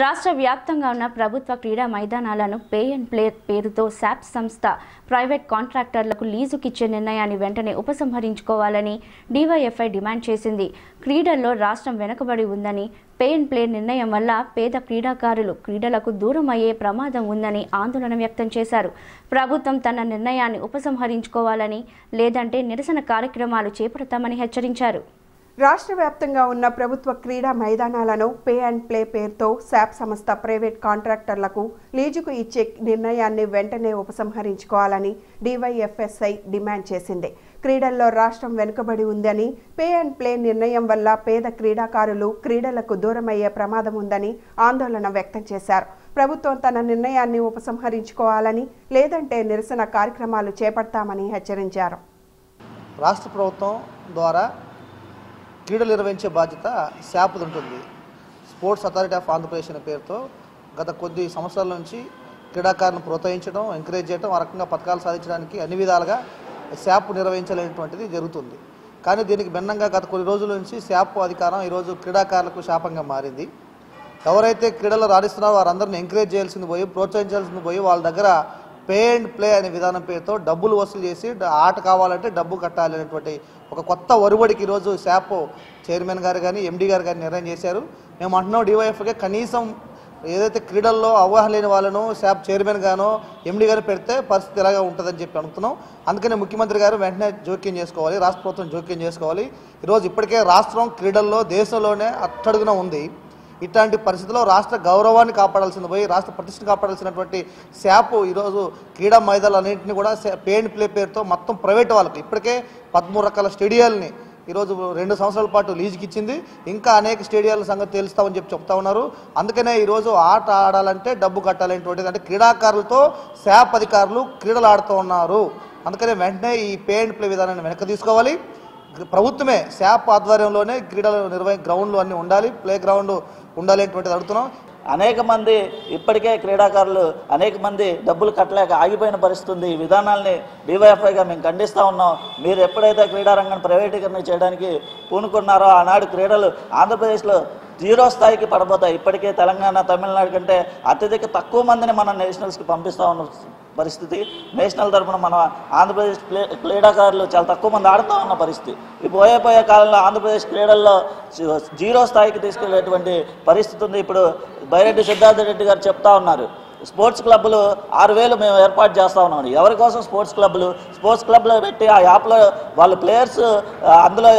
రాష్ట్ర వ్యాప్తంగా ఉన్న ప్రభుత్వ క్రీడా మైదానాలను పే అండ్ ప్లే పేరుతో శాప్ సంస్థ ప్రైవేట్ కాంట్రాక్టర్లకు లీజుకిచ్చే నిర్ణయాన్ని వెంటనే ఉపసంహరించుకోవాలని డివైఎఫ్ఐ డిమాండ్ చేసింది. క్రీడల్లో రాష్ట్రం వెనుకబడి ఉందని పే అండ్ ప్లే నిర్ణయం వల్ల పేద క్రీడాకారులు క్రీడలకు దూరం అయ్యే ప్రమాదం ఉందని ఆందోళన వ్యక్తం చేశారు. ప్రభుత్వం తన నిర్ణయాన్ని ఉపసంహరించుకోవాలని లేదంటే నిరసన కార్యక్రమాలు చేపడతామని హెచ్చరించారు. రాష్ట్ర వ్యాప్తంగా ఉన్న ప్రభుత్వ క్రీడా మైదానాలను పే అండ్ ప్లే పేరుతో శాప్ సంస్థ ప్రైవేట్ కాంట్రాక్టర్లకు లీజుకు ఇచ్చే నిర్ణయాన్ని వెంటనే ఉపసంహరించుకోవాలని డివైఎఫ్ఎస్ఐ డిమాండ్ చేసింది. క్రీడల్లో రాష్ట్రం వెనుకబడి ఉందని పే అండ్ ప్లే నిర్ణయం వల్ల పేద క్రీడాకారులు క్రీడలకు దూరమయ్యే ప్రమాదం ఉందని ఆందోళన వ్యక్తం చేశారు. ప్రభుత్వం తన నిర్ణయాన్ని ఉపసంహరించుకోవాలని లేదంటే నిరసన కార్యక్రమాలు చేపడతామని హెచ్చరించారు. రాష్ట్ర ప్రభుత్వం ద్వారా క్రీడలు నిర్వహించే బాధ్యత శాప్ది ఉంటుంది. స్పోర్ట్స్ అథారిటీ ఆఫ్ ఆంధ్రప్రదేశ్ అనే పేరుతో గత కొద్ది సంవత్సరాల నుంచి క్రీడాకారులను ప్రోత్సహించడం ఎంకరేజ్ చేయడం ఆ రకంగా పథకాలు సాధించడానికి అన్ని విధాలుగా శాప్ నిర్వహించలేనటువంటిది జరుగుతుంది. కానీ దీనికి భిన్నంగా గత కొన్ని రోజుల నుంచి శాప్ అధికారం ఈరోజు క్రీడాకారులకు శాపంగా మారింది. ఎవరైతే క్రీడలు రాణిస్తున్నారో వారందరిని ఎంకరేజ్ చేయాల్సింది పోయి ప్రోత్సహించాల్సింది పోయి వాళ్ళ దగ్గర పే అండ్ ప్లే అనే విధానం పేరుతో డబ్బులు వసూలు చేసి ఆట కావాలంటే డబ్బు కట్టాలి అనేటువంటి ఒక కొత్త ఒరుబడికి ఈరోజు శాప్ చైర్మన్ గారు కానీ ఎండీ గారు కానీ నిర్ణయం చేశారు. మేము అంటున్నాం డివైఎఫ్గా కనీసం ఏదైతే క్రీడల్లో అవగాహన లేని వాళ్ళను శాప్ చైర్మన్ గానో ఎండీ గారు పెడితే పరిస్థితి ఎలాగా ఉంటుందని చెప్పి అనుకున్నాం. అందుకనే ముఖ్యమంత్రి గారు వెంటనే జోక్యం చేసుకోవాలి రాష్ట్ర ప్రభుత్వం జోక్యం చేసుకోవాలి. ఈరోజు ఇప్పటికే రాష్ట్రం క్రీడల్లో దేశంలోనే అట్టడుగున ఉంది. ఇట్లాంటి పరిస్థితుల్లో రాష్ట్ర గౌరవాన్ని కాపాడాల్సింది పోయి రాష్ట్ర ప్రతిష్టను కాపాడాల్సినటువంటి శాప్ ఈరోజు క్రీడా మైదానాలన్నింటినీ కూడా పే అండ్ ప్లే పేరుతో మొత్తం ప్రైవేట్ వాళ్ళకి. ఇప్పటికే పదమూడు రకాల స్టేడియాలని ఈరోజు రెండు సంవత్సరాల పాటు లీజుకి ఇచ్చింది ఇంకా అనేక స్టేడియాల సంగతి తెలుస్తామని చెప్పి చెప్తా ఉన్నారు. అందుకనే ఈరోజు ఆట ఆడాలంటే డబ్బు కట్టాలంటే అంటే క్రీడాకారులతో శాప్ అధికారులు క్రీడలు ఆడుతూ ఉన్నారు. అందుకనే వెంటనే ఈ పే అండ్ ప్లే విధానాన్ని వెనక్కి తీసుకోవాలి. ప్రభుత్వమే శాప్ ఆధ్వర్యంలోనే క్రీడలు నిర్వహి గ్రౌండ్లు అన్నీ ఉండాలి ప్లే గ్రౌండ్ ఉండాలి అనేటువంటిది అడుగుతున్నాం. అనేక మంది ఇప్పటికే క్రీడాకారులు అనేక మంది డబ్బులు కట్టలేక ఆగిపోయిన పరిస్థితుంది. ఈ విధానాల్ని డివైఎఫ్ఐగా మేము ఖండిస్తూ ఉన్నాం. మీరు ఎప్పుడైతే క్రీడారంగాన్ని ప్రైవేటీకరణ చేయడానికి పూనుకున్నారో ఆనాడు క్రీడలు ఆంధ్రప్రదేశ్లో జీరో స్థాయికి పడబోతాయి. ఇప్పటికే తెలంగాణ తమిళనాడు కంటే అత్యధిక తక్కువ మందిని మనం నేషనల్స్కి పంపిస్తూ ఉన్న. పరిస్థితి. నేషనల్ తరఫున మన ఆంధ్రప్రదేశ్ ప్లే క్రీడాకారులు చాలా తక్కువ మంది ఆడుతూ ఉన్న పరిస్థితి. ఈ పోయే పోయే కాలంలో ఆంధ్రప్రదేశ్ క్రీడల్లో జీరో స్థాయికి తీసుకెళ్ళేటువంటి పరిస్థితి ఉంది. ఇప్పుడు బైరెడ్డి సిద్ధార్థ రెడ్డి గారు చెప్తా ఉన్నారు. స్పోర్ట్స్ క్లబ్లు ఆరు వేలు మేము ఏర్పాటు చేస్తా ఉన్నాం ఎవరి కోసం స్పోర్ట్స్ క్లబ్లు? స్పోర్ట్స్ క్లబ్లో పెట్టి ఆ యాప్లో వాళ్ళ ప్లేయర్స్ అందులో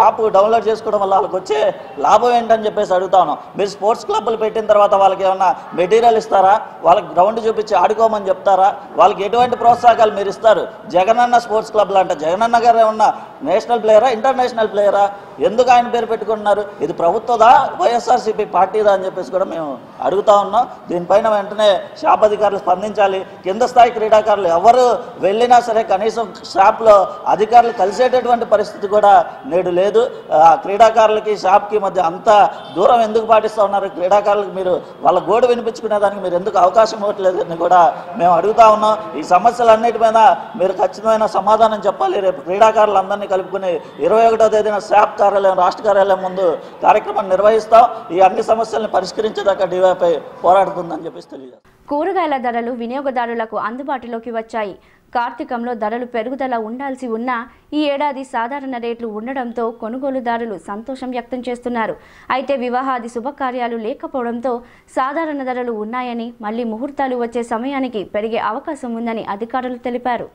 యాప్ డౌన్లోడ్ చేసుకోవడం వల్ల వాళ్ళకి వచ్చే లాభం ఏంటని చెప్పేసి అడుగుతా ఉన్నాం. మీరు స్పోర్ట్స్ క్లబ్లు పెట్టిన తర్వాత వాళ్ళకి ఏమన్నా మెటీరియల్ ఇస్తారా? వాళ్ళకి గ్రౌండ్ చూపించి ఆడుకోమని చెప్తారా? వాళ్ళకి ఎటువంటి ప్రోత్సాహకాలు మీరు ఇస్తారు? జగనన్న స్పోర్ట్స్ క్లబ్లు అంటే. జగనన్న గారు ఏమన్నా నేషనల్ ప్లేయరా? ఇంటర్నేషనల్ ప్లేయరా? ఎందుకు ఆయన పేరు పెట్టుకుంటున్నారు? ఇది ప్రభుత్వదా? వైఎస్ఆర్సీపీ పార్టీదా అని చెప్పేసి కూడా మేము అడుగుతా ఉన్నాం. దీనిపైన వెంటనే షాప్ అధికారులు స్పందించాలి. కింద స్థాయి క్రీడాకారులు ఎవరు వెళ్ళినా సరే కనీసం షాప్లో అధికారులు కలిసేటటువంటి పరిస్థితి కూడా నేడు లేదు. ఆ క్రీడాకారులకి షాప్కి మధ్య అంత దూరం ఎందుకు పాటిస్తూ ఉన్నారు? క్రీడాకారులకు మీరు వాళ్ళ గోడు వినిపించుకునే దానికి మీరు ఎందుకు అవకాశం ఇవ్వట్లేదు అని కూడా మేము అడుగుతా ఉన్నాం. ఈ సమస్యలన్నిటి మీద మీరు ఖచ్చితమైన సమాధానం చెప్పాలి. రేపు క్రీడాకారులందరినీ కలుపుకుని ఇరవై ఒకటో తేదీన శాప్ కార్యాలయం రాష్ట్ర కార్యాలయం ముందు కార్యక్రమం నిర్వహిస్తాం. ఈ అన్ని సమస్యలను పరిష్కరించేదాకా డివైపై పోరాడుతుందని చెప్పేసి తెలియజేస్తాం. కూరగాయల ధరలు వినియోగదారులకు అందుబాటులోకి వచ్చాయి. కార్తీకంలో ధరలు పెరుగుదల ఉండాల్సి ఉన్నా ఈ ఏడాది సాధారణ రేట్లు ఉండడంతో కొనుగోలుదారులు సంతోషం వ్యక్తం చేస్తున్నారు. అయితే వివాహాది శుభకార్యాలు లేకపోవడంతో సాధారణ ధరలు ఉన్నాయని మళ్ళీ ముహూర్తాలు వచ్చే సమయానికి పెరిగే అవకాశం ఉందని అధికారులు తెలిపారు.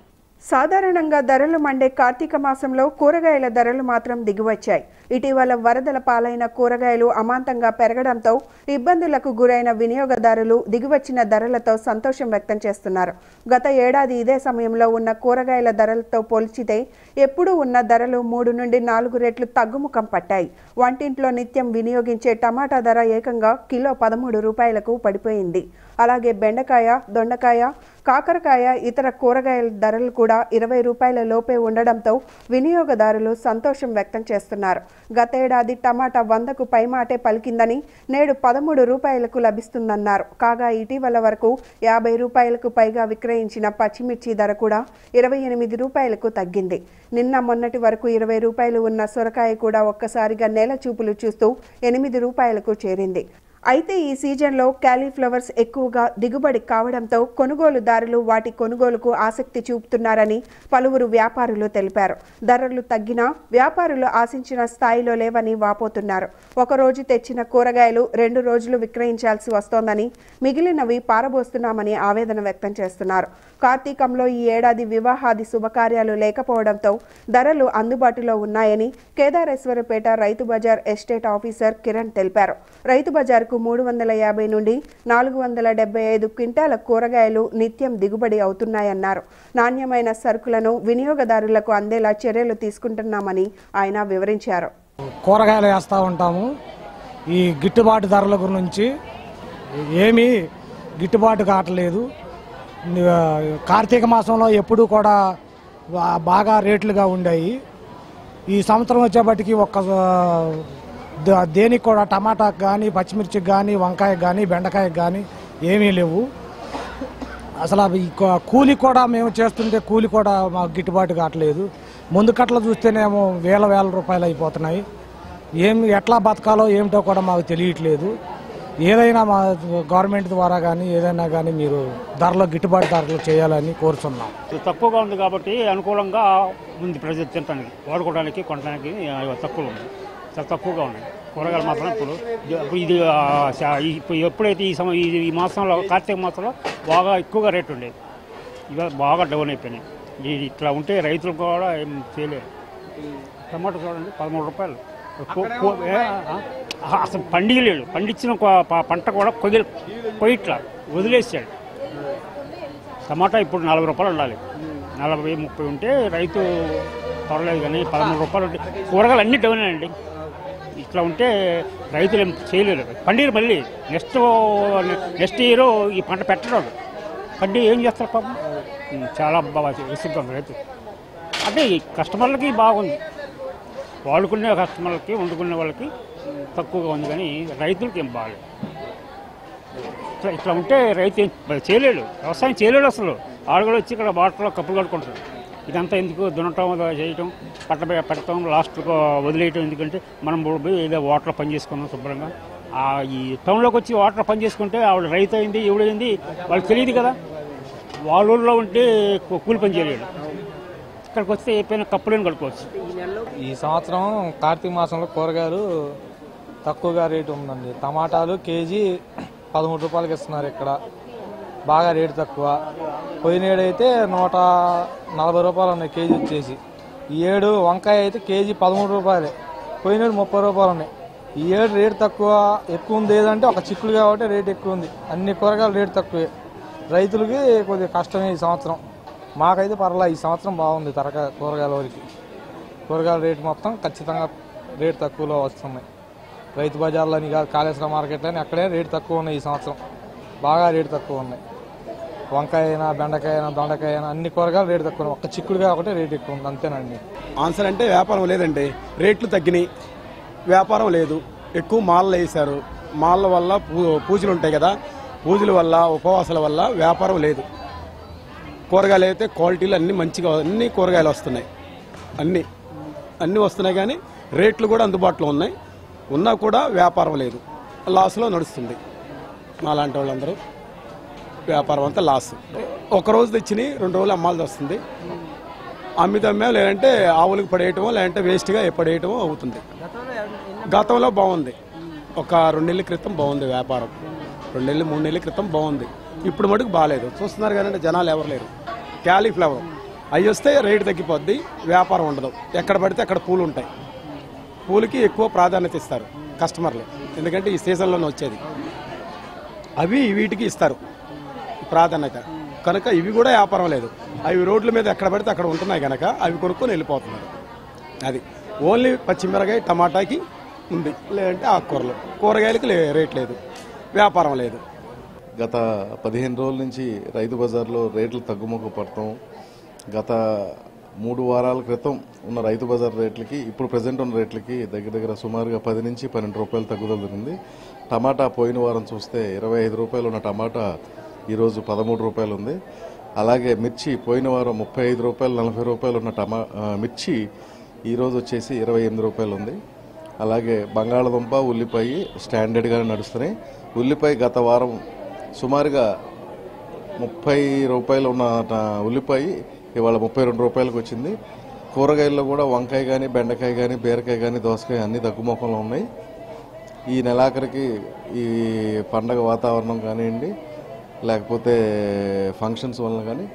సాధారణంగా ధరలు మండే కార్తీక మాసంలో కూరగాయల ధరలు మాత్రం దిగివచ్చాయి. ఇటీవల వరదల పాలైన కూరగాయలు అమాంతంగా పెరగడంతో ఇబ్బందులకు గురైన వినియోగదారులు దిగివచ్చిన ధరలతో సంతోషం వ్యక్తం చేస్తున్నారు. గత ఏడాది ఇదే సమయంలో ఉన్న కూరగాయల ధరలతో పోల్చితే ఎప్పుడూ ఉన్న ధరలు మూడు నుండి నాలుగు రెట్లు తగ్గుముఖం పట్టాయి. వంటింట్లో నిత్యం వినియోగించే టమాటా ధర ఏకంగా కిలో పదమూడు రూపాయలకు పడిపోయింది. అలాగే బెండకాయ దొండకాయ కాకరకాయ ఇతర కూరగాయల ధరలు కూడా ఇరవై రూపాయల లోపే ఉండడంతో వినియోగదారులు సంతోషం వ్యక్తం చేస్తున్నారు. గతేడాది టమాటా వందకు పైమాటే పలికిందని నేడు పదమూడు రూపాయలకు లభిస్తుందన్నారు. కాగా ఇటీవల వరకు యాభై రూపాయలకు పైగా విక్రయించిన పచ్చిమిర్చి ధర కూడా ఇరవై ఎనిమిది రూపాయలకు తగ్గింది. నిన్న మొన్నటి వరకు ఇరవై రూపాయలు ఉన్న సొరకాయ కూడా ఒక్కసారిగా నేల చూపులు చూస్తూ ఎనిమిది రూపాయలకు చేరింది. అయితే ఈ సీజన్లో క్యాలీఫ్లవర్స్ ఎక్కువగా దిగుబడి కావడంతో కొనుగోలుదారులు వాటి కొనుగోలుకు ఆసక్తి చూపుతున్నారని పలువురు వ్యాపారులు తెలిపారు. ధరలు తగ్గినా వ్యాపారులు ఆశించిన స్థాయిలో లేవని వాపోతున్నారు. ఒకరోజు తెచ్చిన కూరగాయలు రెండు రోజులు విక్రయించాల్సి వస్తోందని మిగిలినవి పారబోస్తున్నామని ఆవేదన వ్యక్తం చేస్తున్నారు. కార్తీకంలో ఈ ఏడాది వివాహాది శుభకార్యాలు లేకపోవడంతో ధరలు అందుబాటులో ఉన్నాయని కేదారేశ్వరపేట రైతు బజార్ ఎస్టేట్ ఆఫీసర్ కిరణ్ తెలిపారు. రైతు బజార్కు మూడు వందల యాభై నుండి నాలుగు వందల డెబ్బై ఐదు క్వింటాల కూరగాయలు నిత్యం దిగుబడి అవుతున్నాయన్నారు. నాణ్యమైన సరుకులను వినియోగదారులకు అందేలా చర్యలు తీసుకుంటున్నామని ఆయన వివరించారు. కూరగాయలు వేస్తూ ఉంటాము. ఈ గిట్టుబాటు ధరల గురించి ఏమీ గిట్టుబాటు కావట్లేదు. కార్తీక మాసంలో ఎప్పుడూ కూడా బాగా రేట్లుగా ఉండేవి ఈ సంవత్సరం వచ్చేపటికి ఒక్క దేనికి కూడా టమాటాకి కానీ పచ్చిమిర్చికి కానీ వంకాయకి కానీ బెండకాయకి కానీ ఏమీ లేవు. అసలు అవి ఈ కూలి కూడా మేము చేస్తుంటే కూలి కూడా మాకు గిట్టుబాటు కావట్లేదు. ముందు కట్ల చూస్తేనేమో వేల వేల రూపాయలు అయిపోతున్నాయి. ఏం ఎట్లా బతకాలో ఏమిటో కూడా మాకు తెలియట్లేదు. ఏదైనా మా గవర్నమెంట్ ద్వారా కానీ ఏదైనా కానీ మీరు ధరలో గిట్టుబాటు ధరలు చేయాలని కోరుతున్నాం తక్కువగా ఉంది కాబట్టి అనుకూలంగా ఉంది ప్రజలు తినడానికి వాడుకోవడానికి కొనడానికి తక్కువ ఉంది. చాలా తక్కువగా ఉన్నాయి. కూరగాయలు మాత్రం ఇప్పుడు ఇది ఇప్పుడు ఎప్పుడైతే ఈ సమ ఈ- మాసంలో కార్తీక మాసంలో బాగా ఎక్కువగా రేటు ఉండేది. ఇవాళ బాగా డౌన్ అయిపోయినాయి. ఇది ఇట్లా ఉంటే రైతులు కూడా ఏం చేయలేరు. టమాటో చూడండి పదమూడు రూపాయలు. అసలు పండియలేడు పండించిన పంట కూడా కొయ్య కొయ్యట్లా వదిలేసాడు. టమాటా ఇప్పుడు నలభై రూపాయలు ఉండాలి. నలభై ముప్పై ఉంటే రైతు పర్లేదు కానీ పదమూడు రూపాయలు ఉంటే కూరగాయలు అన్నీ డౌన్ అండి ఇట్లా ఉంటే రైతులు ఏం చేయలేరు. పండిరు మళ్ళీ. నెక్స్ట్ నెక్స్ట్ ఇయర్ ఈ పంట పెట్టడం పండి ఏం చేస్తారు పాపం? చాలా బాగా విసుగ్గా రైతు. అంటే ఈ కస్టమర్లకి బాగుంది. వాడుకునే కస్టమర్లకి వండుకునే వాళ్ళకి తక్కువగా ఉంది కానీ రైతులకి ఏం బాగాలేదు ఇట్లా ఇట్లా ఉంటే రైతు చేయలేడు. వ్యవసాయం చేయలేడు అసలు. ఆడు వచ్చి ఇక్కడ వాటర్లో కప్పులు కట్టుకుంటాడు ఇదంతా ఎందుకు దున్నటం చేయటం పట్ట పెట్టడం లాస్ట్కు వదిలేయటం ఎందుకంటే మనం పోయి ఏదో వాటర్లో పని చేసుకున్నాం శుభ్రంగా. ఆ ఈ టౌన్లోకి వచ్చి వాటర్ పని చేసుకుంటే ఆవిడ రైతు అయింది ఎవడైంది వాళ్ళకి తెలియదు కదా. వాళ్ళ ఊళ్ళో ఉంటే కూలి పని చేయలేడు. ఇక్కడికి వస్తే ఎప్పుడైనా కప్పులేని కడుకోవచ్చు ఈ సంవత్సరం కార్తీక మాసంలో కూరగాయలు తక్కువగా రేటు ఉందండి. టమాటాలు కేజీ పదమూడు రూపాయలకి ఇస్తున్నారు ఇక్కడ. బాగా రేటు తక్కువ. పోయినేడైతే నూట నలభై రూపాయలు ఉన్నాయి కేజీ వచ్చేసి. ఈ ఏడు వంకాయ అయితే కేజీ పదమూడు రూపాయలే. పోయినేడు ముప్పై రూపాయలు ఉన్నాయి. ఈ ఏడు రేటు తక్కువ ఎక్కువ ఉంది ఏదంటే ఒక చిక్కులు కాబట్టి రేటు ఎక్కువ ఉంది. అన్ని కూరగాయలు రేటు తక్కువే. రైతులకి కొద్దిగా కష్టమే ఈ సంవత్సరం. మాకైతే పర్లేదు ఈ సంవత్సరం బాగుంది తరక కూరగాయల వరకు. కూరగాయల రేటు మొత్తం ఖచ్చితంగా రేటు తక్కువలో వస్తున్నాయి. రైతు బజార్లో అని కాదు కాళేశ్వరం మార్కెట్లో అని అక్కడే రేటు తక్కువ ఉన్నాయి ఈ సంవత్సరం. బాగా రేటు తక్కువ ఉన్నాయి. వంకాయ అయినా బెండకాయ అయినా దొండకాయ అయినా అన్ని కూరగాయలు రేటు తక్కువ. ఒక్క చిక్కుడుగా ఒకటే రేట్ ఎక్కువ ఉంది అంతేనండి. ఆన్సర్ అంటే వ్యాపారం లేదండి. రేట్లు తగ్గినాయి. వ్యాపారం లేదు. ఎక్కువ మాలలు వేశారు. మాల్ల వల్ల పూ- పూజలు ఉంటాయి కదా. పూజల వల్ల ఉపవాసాల వల్ల వ్యాపారం లేదు. కూరగాయలు అయితే క్వాలిటీలు అన్ని మంచిగా అన్ని కూరగాయలు వస్తున్నాయి. అన్ని. అన్ని వస్తున్నాయి కానీ రేట్లు కూడా అందుబాటులో ఉన్నాయి. ఉన్నా కూడా వ్యాపారం లేదు. లాస్లో నడుస్తుంది. మాలాంటి వాళ్ళందరూ. వ్యాపారం అంతా లాస్. ఒక రోజు తెచ్చిని రెండు రోజులు అమ్మాల్సి వస్తుంది. అమ్మితమ్మే లేదంటే ఆవులకు పడేయటమో లేదంటే వేస్ట్గా పడేయటమో అవుతుంది. గతంలో బాగుంది. ఒక రెండు నెలల క్రితం బాగుంది వ్యాపారం. రెండు నెలలు మూడు నెలల క్రితం బాగుంది. ఇప్పుడు మటుకు బాగాలేదు. చూస్తున్నారు కానీ జనాలు ఎవరు లేరు. క్యాలీఫ్లవర్. అవి వస్తే రేటు తగ్గిపోద్ది వ్యాపారం ఉండదు. ఎక్కడ పడితే అక్కడ పూలు ఉంటాయి. పూలకి ఎక్కువ ప్రాధాన్యత ఇస్తారు కస్టమర్లు. ఎందుకంటే ఈ సీజన్లోనే వచ్చేది. అవి వీటికి ఇస్తారు. ప్రాధాన్యత. కనుక ఇవి కూడా వ్యాపారం లేదు అవి రోడ్ల మీద ఎక్కడ పడితే అక్కడ ఉంటున్నాయి కనుక అవి కొనుక్కొని వెళ్ళిపోతున్నారు. అది. ఓన్లీ పచ్చిమిరకాయ టమాటాకి ఉంది. లేదంటే ఆకుకూరలు కూరగాయలకి రేట్ లేదు. వ్యాపారం లేదు. గత పదిహేను రోజుల నుంచి రైతు బజార్లో రేట్లు తగ్గుముఖ పడతాం గత మూడు వారాల క్రితం ఉన్న రైతు బజార్ రేట్లకి ఇప్పుడు ప్రజెంట్ ఉన్న రేట్లకి దగ్గర దగ్గర సుమారుగా పది నుంచి పన్నెండు రూపాయలు తగ్గుదల జరిగింది. టమాటా పోయిన వారం చూస్తే ఇరవై ఐదు రూపాయలు ఉన్న టమాటా ఈరోజు పదమూడు రూపాయలు ఉంది. అలాగే మిర్చి పోయిన వారం ముప్పై ఐదు రూపాయలు నలభై రూపాయలు ఉన్న టమా మిర్చి ఈరోజు వచ్చేసి ఇరవై ఎనిమిది రూపాయలు ఉంది. అలాగే బంగాళదుంప ఉల్లిపాయ స్టాండర్డ్గానే నడుస్తున్నాయి. ఉల్లిపాయ గత వారం సుమారుగా ముప్పై రూపాయలు ఉన్న ఉల్లిపాయ ఇవాళ ముప్పై రెండు రూపాయలకు వచ్చింది. కూరగాయల్లో కూడా వంకాయ కానీ బెండకాయ కానీ బీరకాయ కానీ దోసకాయ అన్ని తగ్గుముఖంలో ఉన్నాయి. ఈ నెలాఖరికి ఈ పండగ వాతావరణం కానివ్వండి లేకపోతే ఫంక్షన్స్ వలన కానీ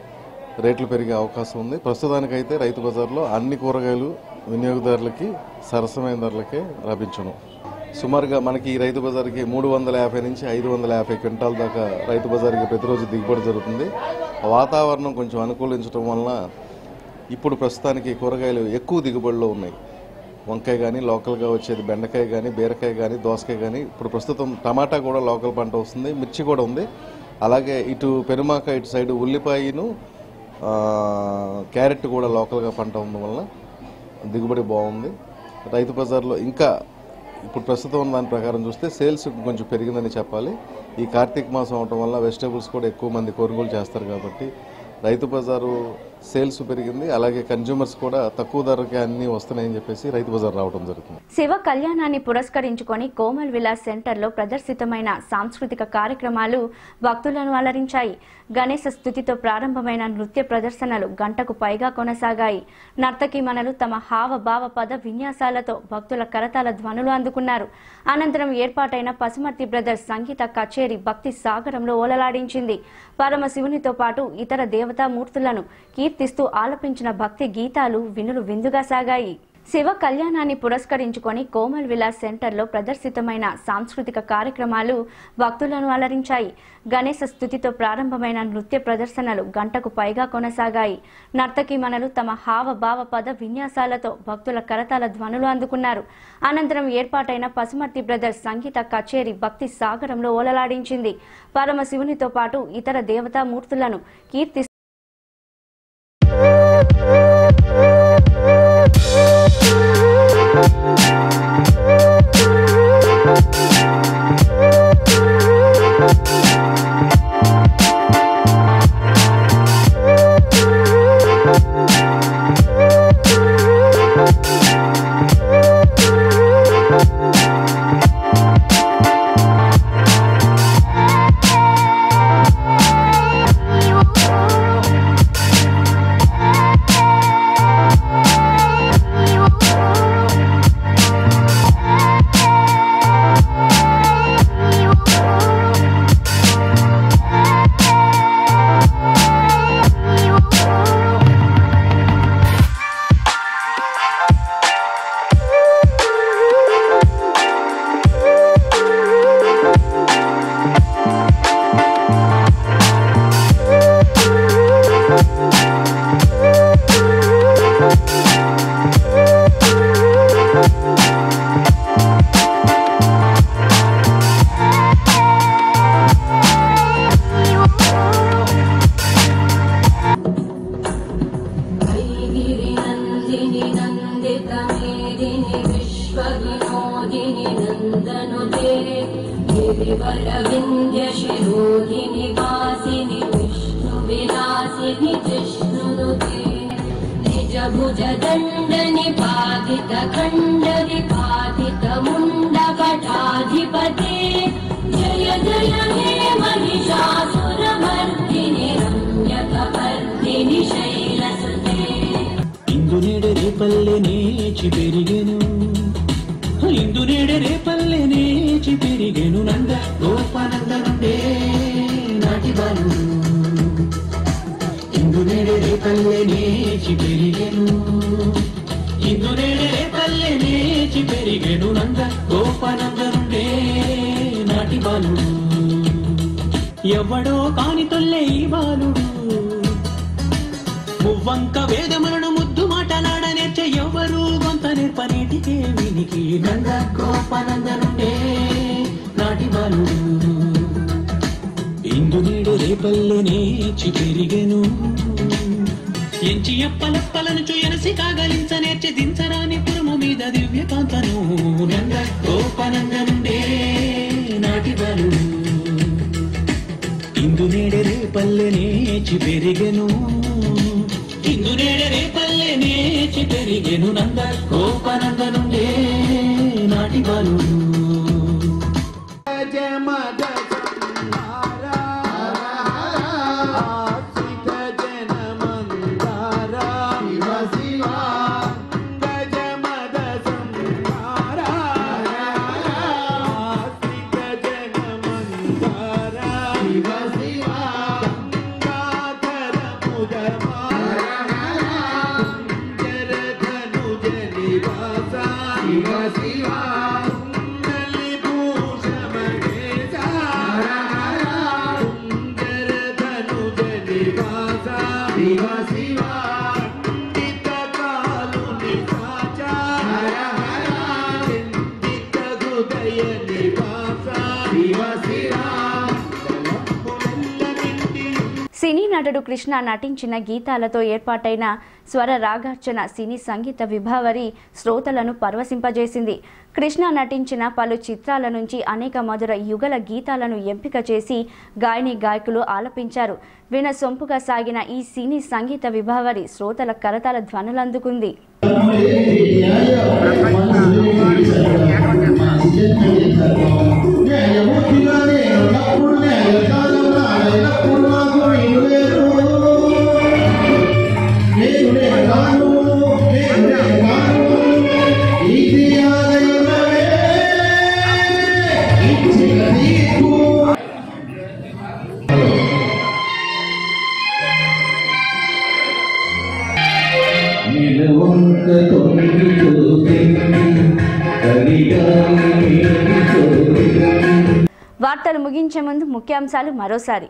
రేట్లు పెరిగే అవకాశం ఉంది. ప్రస్తుతానికైతే రైతు బజార్లో అన్ని కూరగాయలు వినియోగదారులకి సరసమైన ధరలకే లభించును. సుమారుగా మనకి ఈ రైతు బజార్కి మూడు వందల యాభై నుంచి ఐదు వందల యాభై క్వింటాల దాకా రైతు బజార్కి ప్రతిరోజు దిగుబడి జరుగుతుంది. వాతావరణం కొంచెం అనుకూలించడం వలన ఇప్పుడు ప్రస్తుతానికి కూరగాయలు ఎక్కువ దిగుబడిలో ఉన్నాయి. వంకాయ కానీ లోకల్గా వచ్చేది బెండకాయ కానీ బీరకాయ కానీ దోసకాయ కానీ ఇప్పుడు ప్రస్తుతం టమాటా కూడా లోకల్ పంట వస్తుంది మిర్చి కూడా ఉంది. అలాగే ఇటు పెనుమాక ఇటు సైడ్ ఉల్లిపాయను క్యారెట్ కూడా లోకల్గా పంట ఉండడం వల్ల దిగుబడి బాగుంది రైతు బజార్లో ఇంకా ఇప్పుడు ప్రస్తుతం ఉన్న దాని ప్రకారం చూస్తే సేల్స్ కొంచెం పెరిగిందని చెప్పాలి. ఈ కార్తీక మాసం అవటం వల్ల వెజిటేబుల్స్ కూడా ఎక్కువ మంది కొనుగోలు చేస్తారు కాబట్టి రైతు బజారు సేల్స్ పెరిగింది అలాగే కన్జ్యూమర్స్ కూడా తక్కువ ధరకే అన్ని వస్తున్నాయని చెప్పేసి రైతు బజార్ రావడం జరుగుతుంది. శివ కళ్యాణాన్ని పురస్కరించుకొని కోమల్ విలాస్ సెంటర్లో ప్రదర్శితమైన సాంస్కృతిక కార్యక్రమాలు భక్తులను అలరించాయి. గణేశ స్థుతితో ప్రారంభమైన నృత్య ప్రదర్శనలు గంటకు పైగా కొనసాగాయి. నర్తకిమణులు తమ హావభావ పద విన్యాసాలతో భక్తుల కరతాల ధ్వనులు అందుకున్నారు. అనంతరం ఏర్పాటైన పసుమర్తి బ్రదర్స్ సంగీత కచేరి భక్తి సాగరంలో ఓలలాడించింది. పరమశివునితో పాటు ఇతర దేవతామూర్తులను కీర్తిస్తూ ఆలపించిన భక్తి గీతాలు వినులు విందుగా సాగాయి. శివ కళ్యాణాన్ని పురస్కరించుకొని కోమల్ విలాస్ సెంటర్లో ప్రదర్శితమైన సాంస్కృతిక కార్యక్రమాలు భక్తులను అలరించాయి. గణేశ స్థుతితో ప్రారంభమైన నృత్య ప్రదర్శనలు గంటకు పైగా కొనసాగాయి. నర్తకిమణులు తమ హావభావ పద విన్యాసాలతో భక్తుల కరతాల ధ్వనులు అందుకున్నారు. అనంతరం ఏర్పాటైన పసుమర్తి బ్రదర్స్ సంగీత కచేరీ భక్తి సాగరంలో ఓలలాడించింది. పరమశివునితో పాటు ఇతర దేవతామూర్తులను కీర్తి पातितखण्ड विपातितमुण्डकटाधिपते जय जय हे महिषासुरमर्दिनि रम्यकपर्दिनि शैलसुते ఇందు నేడే రేపల్లె నేచి పెరిగెను ఇందు నేడే రేపల్లె నేచి పెరిగెను నంద గోపానంద నుండే నాటి బాలు ఇందు నేడే రేపల్లె నేచి పెరిగెను ఇందు తల్లి రేపల్లె నేచి పెరిగెను నంద గోపానందనుడే నాటి బాలుడు. ఎవడో కాని తొల్లే ఈ బాలుడు. మువ్వంక వేదములను ముద్దు మాటలాడ మాటలాడనేచ్చ ఎవరు గొంత నేర్పనేటికే వినికి నంద గోపనందనుండే నాటి బాలుడు. ఇందు నీడు రేపల్లె నేర్చి పెరిగెను. ఎంచి ఎప్పలప్పలను చూయనసి కాగలించనే దించరాని పురము మీద దివ్యకాంతను నన్ను సినీ నటుడు కృష్ణ నటించిన గీతాలతో ఏర్పాటైన స్వర రాగార్చన సినీ సంగీత విభావరి శ్రోతలను పరవశింపజేసింది. కృష్ణ నటించిన పలు చిత్రాల నుంచి అనేక మధుర యుగల గీతాలను ఎంపిక చేసి గాయని గాయకులు ఆలపించారు. వినసొంపుగా సాగిన ఈ సినీ సంగీత విభావరి శ్రోతల కరతాల ధ్వనులందుకుంది. వార్తలు ముగించే ముందు ముఖ్యాంశాలు మరోసారి.